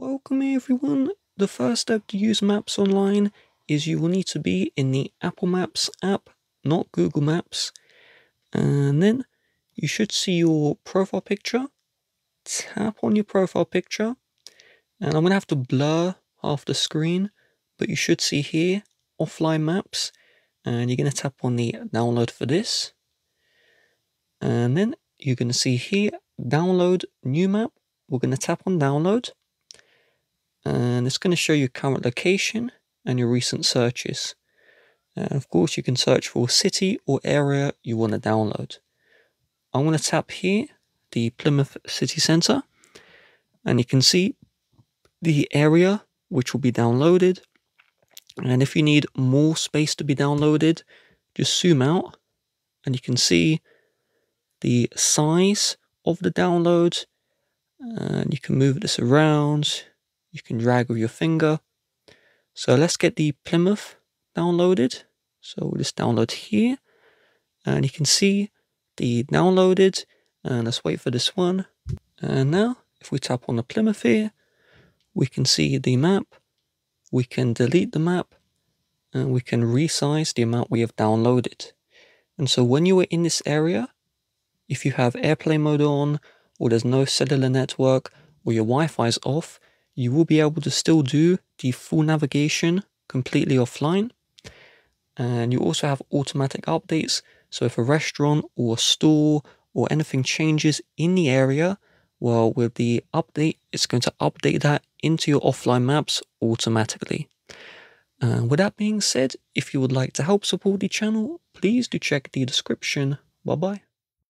Welcome everyone. The first step to use Maps online is you will need to be in the Apple Maps app, not Google Maps. And then you should see your profile picture. Tap on your profile picture. And I'm going to have to blur half the screen, but you should see here offline maps. And you're going to tap on the download for this. And then you're going to see here download new map. We're going to tap on download and it's going to show you current location and your recent searches. And of course, you can search for city or area you want to download. I'm going to tap here, the Plymouth City Centre, and you can see the area which will be downloaded. And if you need more space to be downloaded, just zoom out and you can see the size of the download and you can move this around you can drag with your finger. So let's get the Plymouth downloaded. So we'll just download here and you can see the downloaded and let's wait for this one. And now if we tap on the Plymouth here, we can see the map, we can delete the map and we can resize the amount we have downloaded. And so when you are in this area, if you have airplane mode on or there's no cellular network or your Wi-Fi is off, you will be able to still do the full navigation completely offline. And you also have automatic updates. So if a restaurant or a store or anything changes in the area, well, with the update, it's going to update that into your offline maps automatically. Uh, with that being said, if you would like to help support the channel, please do check the description. Bye bye.